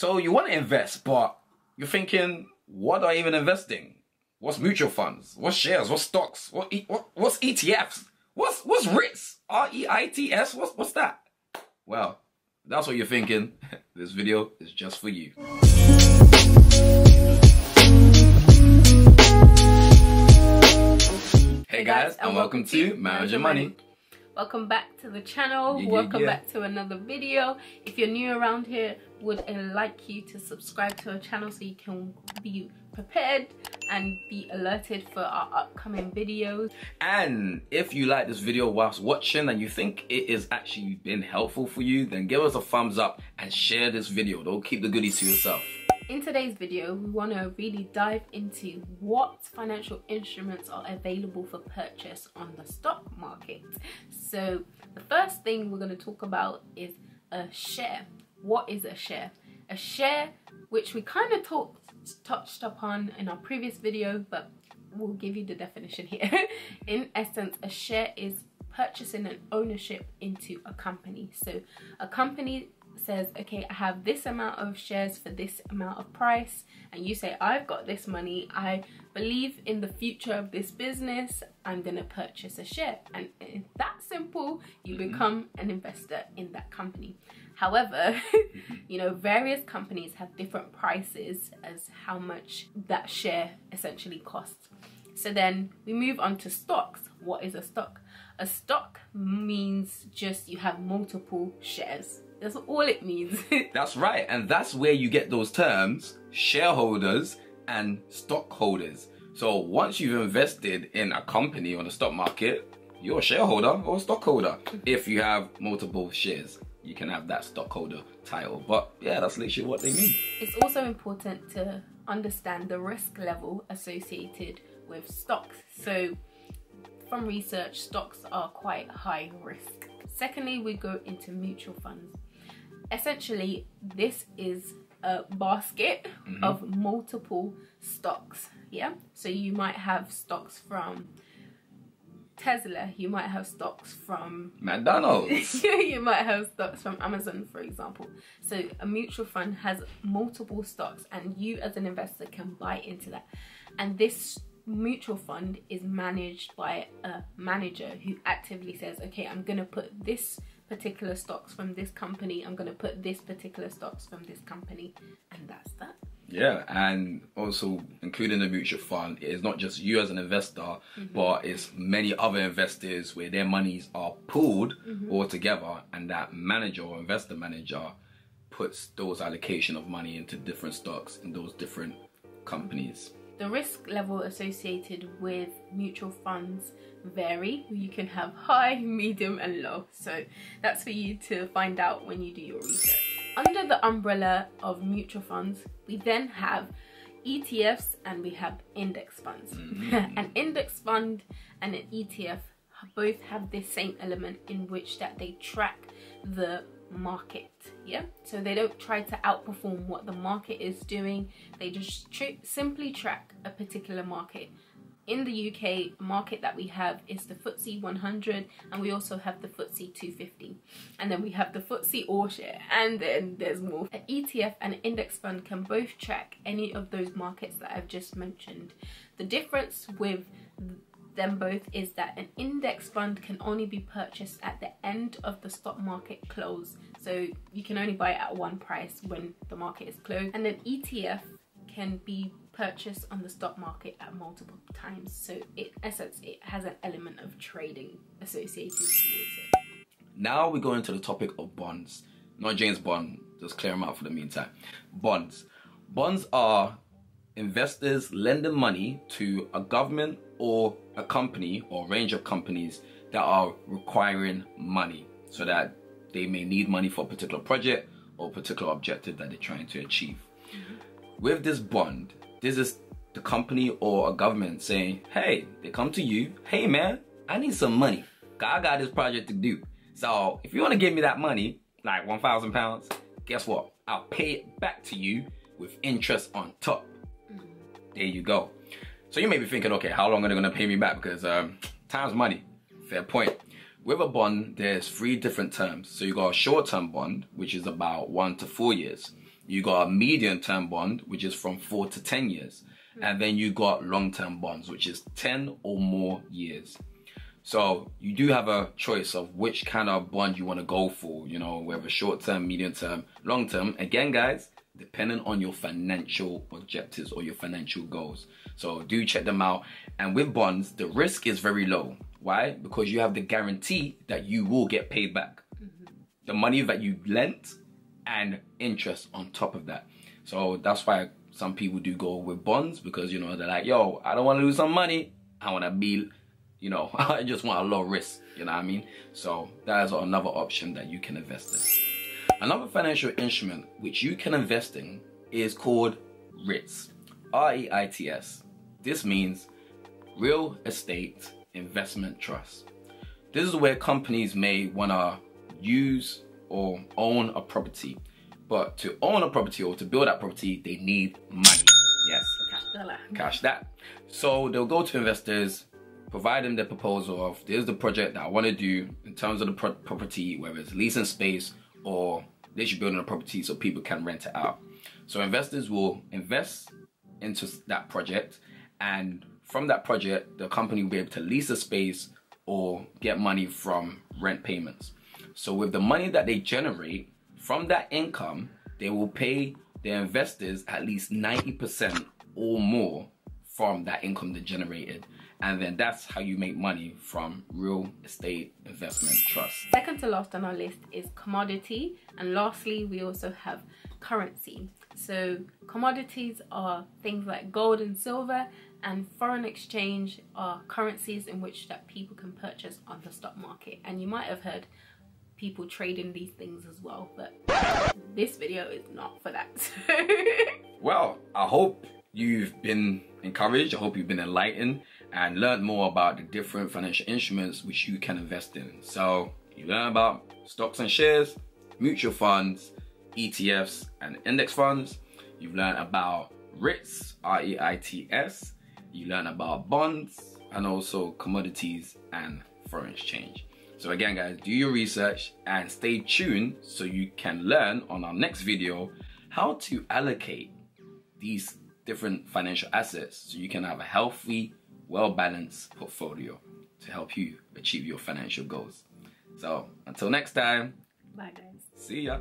So you want to invest, but you're thinking, what are even investing? What's mutual funds? What's shares? What's stocks? What, what what's ETFs? What's what's REITs? R E I T S? What's what's that? Well, that's what you're thinking. this video is just for you. Hey guys, and welcome to Marriage and Money. Welcome back to the channel. Yeah, welcome yeah. back to another video. If you're new around here, would I like you to subscribe to our channel so you can be prepared and be alerted for our upcoming videos. And if you like this video whilst watching and you think it is actually been helpful for you, then give us a thumbs up and share this video. Don't keep the goodies to yourself. In today's video, we want to really dive into what financial instruments are available for purchase on the stock market. So, the first thing we're going to talk about is a share. What is a share? A share, which we kind of talked touched upon in our previous video, but we'll give you the definition here. in essence, a share is purchasing an ownership into a company. So, a company says, okay, I have this amount of shares for this amount of price, and you say, I've got this money, I believe in the future of this business, I'm gonna purchase a share. And it's that simple, you mm-hmm. become an investor in that company. However, you know, various companies have different prices as how much that share essentially costs. So then we move on to stocks. What is a stock? A stock means just you have multiple shares. That's all it means. That's right, and that's where you get those terms shareholders and stockholders. So once you've invested in a company on the stock market, you're a shareholder or a stockholder. If you have multiple shares, you can have that stockholder title. But yeah, that's literally what they mean. it's also important to understand the risk level associated with stocks. So, from research, stocks are quite high risk. Secondly, we go into mutual funds. Essentially, this is a basket mm-hmm. of multiple stocks. Yeah, so you might have stocks from Tesla, you might have stocks from McDonald's. you might have stocks from Amazon, for example. So a mutual fund has multiple stocks, and you as an investor can buy into that. And this mutual fund is managed by a manager who actively says, "Okay, I'm going to put this particular stocks from this company. I'm going to put this particular stocks from this company," and that's that. Yeah, and also including the mutual fund, it is not just you as an investor, mm-hmm. but it's many other investors where their monies are pooled mm-hmm. all together, and that manager or investor manager puts those allocation of money into different stocks in those different companies. The risk level associated with mutual funds vary. You can have high, medium, and low. So that's for you to find out when you do your research. Under the umbrella of mutual funds, we then have ETFs and we have index funds. Mm. an index fund and an ETF both have this same element in which that they track the market yeah so they don't try to outperform what the market is doing they just tr- simply track a particular market in the UK market that we have is the FTSE 100 and we also have the FTSE 250 and then we have the FTSE All Share and then there's more. An ETF and an index fund can both track any of those markets that I've just mentioned. The difference with them both is that an index fund can only be purchased at the end of the stock market close. So you can only buy it at one price when the market is closed. And an ETF can be purchased on the stock market at multiple times. So it, in essence, it has an element of trading associated towards it. Now we go into the topic of bonds. Not James Bond, just clear them out for the meantime. Bonds. Bonds are investors lending money to a government or a company or range of companies that are requiring money so that they may need money for a particular project or particular objective that they're trying to achieve. Mm-hmm. With this bond, this is the company or a government saying, hey, they come to you, hey man, I need some money. I got this project to do. So if you want to give me that money, like 1,000 pounds, guess what? I'll pay it back to you with interest on top. Mm-hmm. There you go. So you may be thinking, okay, how long are they going to pay me back? Because um, time's money. Fair point. With a bond, there's three different terms. So you got a short-term bond, which is about one to four years. You got a medium term bond, which is from four to 10 years. And then you got long term bonds, which is 10 or more years. So you do have a choice of which kind of bond you want to go for, you know, whether short term, medium term, long term. Again, guys, depending on your financial objectives or your financial goals. So do check them out. And with bonds, the risk is very low. Why? Because you have the guarantee that you will get paid back. Mm-hmm. The money that you lent and interest on top of that. So that's why some people do go with bonds because you know they're like, yo, I don't want to lose some money. I want to be, you know, I just want a low risk. You know what I mean? So that is another option that you can invest in. Another financial instrument which you can invest in is called REITs. R-E-I-T-S. This means Real Estate Investment Trust. This is where companies may want to use or own a property. But to own a property or to build that property, they need money. Yes, cash that. So they'll go to investors, provide them the proposal of this is the project that I want to do in terms of the pro property, whether it's leasing space or they should build on a property so people can rent it out. So investors will invest into that project and from that project, the company will be able to lease a space or get money from rent payments. So with the money that they generate from that income, they will pay their investors at least 90% or more from that income they generated. And then that's how you make money from real estate investment trust. Second to last on our list is commodity. And lastly, we also have currency. So commodities are things like gold and silver and foreign exchange are currencies in which that people can purchase on the stock market. And you might have heard people trading these things as well, but this video is not for that. well, I hope you've been encouraged. I hope you've been enlightened and learn more about the different financial instruments which you can invest in. So you learn about stocks and shares, mutual funds, ETFs and index funds. You've learned about REITs, R-E-I-T-S. You learn about bonds and also commodities and foreign exchange. So again guys, do your research and stay tuned so you can learn on our next video how to allocate these different financial assets so you can have a healthy, well-balanced portfolio to help you achieve your financial goals. So until next time. Bye guys. See ya.